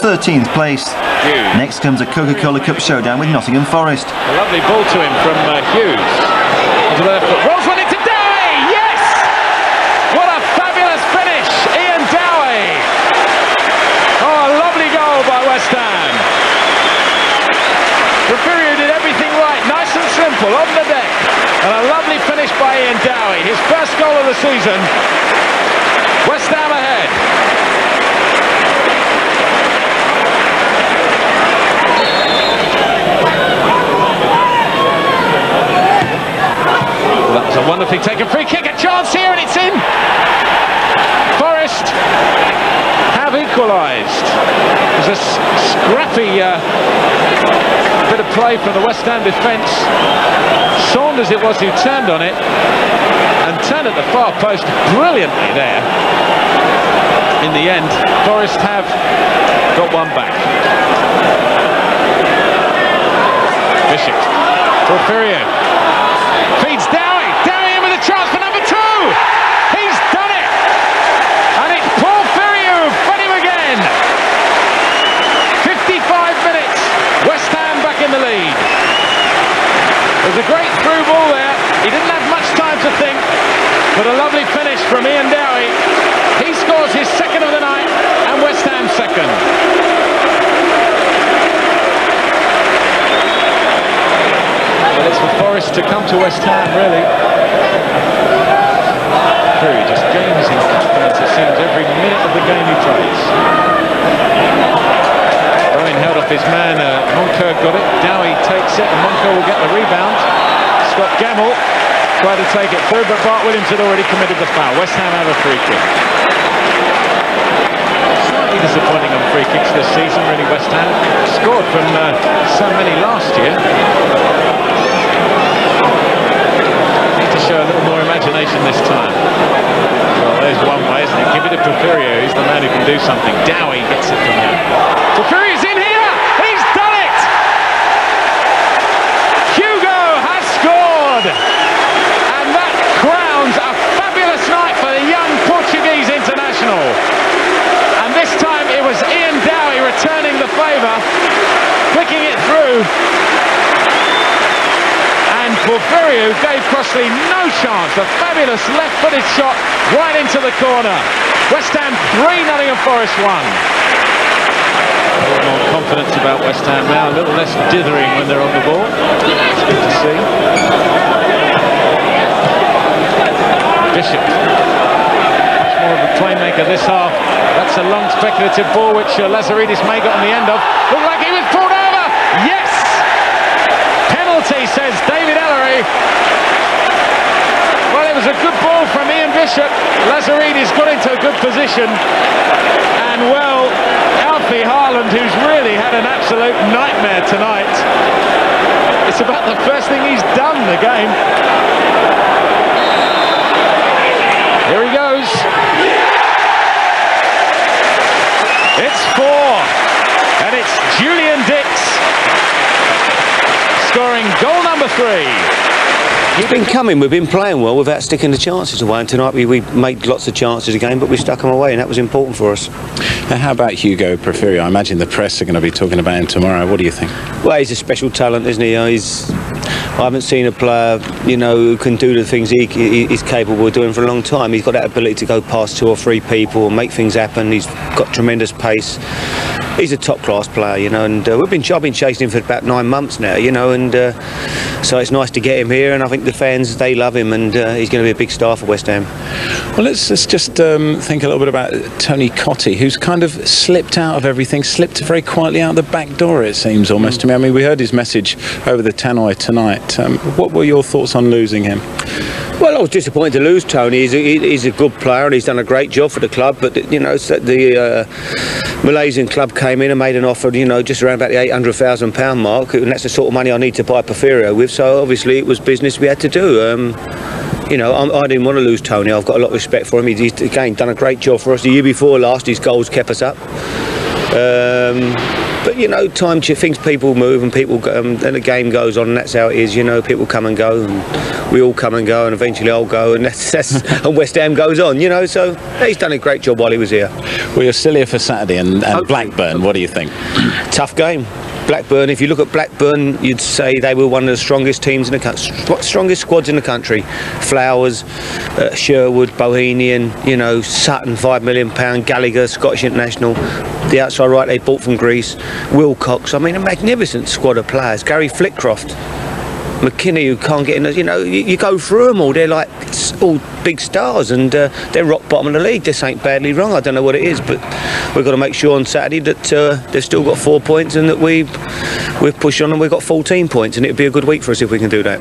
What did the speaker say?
13th place. Hughes. Next comes a Coca-Cola Cup showdown with Nottingham Forest. A lovely ball to him from uh, Hughes. Onto the left foot. Rolls one into Dowie! Yes! What a fabulous finish, Iain Dowie! Oh, a lovely goal by West Ham. Porfirio did everything right, nice and simple, on the deck. And a lovely finish by Iain Dowie. His first goal of the season. West Ham ahead. Well, that was a free kick, a chance here, and it's in. Forest have equalised. There's a scrappy uh, bit of play from the West Ham defence. Saunders it was who turned on it and turned at the far post brilliantly there. In the end, Forest have got one back. Bishop, Porfirio, feeds Dowie. Dowie in with a chance for number two. He's done it. And it's Porfirio from him again. 55 minutes. West Ham back in the lead. There's a great through ball there. He didn't have much time to think, but a lovely finish from Iain Dowie. He scores his second of the night, and West Ham second. Well, it's for Forest to come to West Ham, really. Fury just gains in confidence, it seems, every minute of the game he plays. Owen held off his man, uh, Moncur got it, Dowie takes it, and Moncur will get the rebound. Scot Gemmill tried to take it through, but Bart Williams had already committed the foul. West Ham have a free kick. Slightly disappointing on free kicks this season, really, West Ham. Scored from uh, so many last year. Need to show a little more imagination this time. Well, there's one way, isn't it? Give it to Porfirio, he's the man who can do something. Dowie gets it from him. Porfirio's in here! He's done it! Hugo has scored! And that crowns a fabulous night for the young Portuguese international. And this time it was Iain Dowie returning the favour, flicking it through. And Porfirio gave Crossley no chance. A fabulous left-footed shot right into the corner. West Ham 3, Nottingham Forest 1. A little more confidence about West Ham now, a little less dithering when they're on the ball. It's good to see. Bishop. Much more of a playmaker this half. That's a long speculative ball which uh, Lazaridis may get on the end of. Looked like he was pulled over. Yes! Penalty, says David Well, it was a good ball from Ian Bishop. Lazaridis got into a good position. And well, Alfie Haaland, who's really had an absolute nightmare tonight. It's about the first thing he's done the game. Here he goes. It's four. And it's Julian Dicks scoring goal number three. It's been coming. We've been playing well without sticking the chances away. And tonight we, we made lots of chances again, but we stuck them away, and that was important for us. Now, how about Hugo Porfirio? I imagine the press are going to be talking about him tomorrow. What do you think? Well, he's a special talent, isn't he? Uh, He's. I haven't seen a player, you know, who can do the things he, he, he's capable of doing for a long time. He's got that ability to go past two or three people and make things happen. He's got tremendous pace. He's a top-class player, you know, and uh, we've been I've been chasing him for about nine months now, you know, and uh, so it's nice to get him here. And I think the fans they love him, and uh, he's going to be a big star for West Ham. Well, let's, let's just um, think a little bit about Tony Cottee, who's kind of slipped out of everything, slipped very quietly out the back door, it seems almost to me. I mean, we heard his message over the tannoy tonight. Um, what were your thoughts on losing him? Well, I was disappointed to lose Tony. He's a, he's a good player and he's done a great job for the club. But you know, the uh, Malaysian club came in and made an offer, you know, just around about the eight hundred thousand pound mark, and that's the sort of money I need to buy Porfirio with. So obviously, it was business we had to do. Um, you know, I, I didn't want to lose Tony. I've got a lot of respect for him. He's, he's again done a great job for us. The year before last, his goals kept us up. Um, but you know, time things people move and people go, um, and the game goes on, and that's how it is. You know, people come and go, and we all come and go, and eventually I'll go, and that's, that's and West Ham goes on. You know, so he's done a great job while he was here. Well, you're still here for Saturday and, and Blackburn. What do you think? Tough game. Blackburn, if you look at Blackburn, you'd say they were one of the strongest teams in the country, strongest squads in the country. Flowers, uh, Sherwood, Bohinen, you know, Sutton, five million pound, Gallacher, Scottish international. The outside right they bought from Greece, Wilcox. I mean, a magnificent squad of players. Garry Flitcroft. McKinlay, who can't get in, you know, you, you go through them all. They're like all big stars, and uh, they're rock bottom of the league. This ain't badly wrong. I don't know what it is, but we've got to make sure on Saturday that uh, they've still got four points and that we we've pushed on and we've got 14 points, and it'd be a good week for us if we can do that.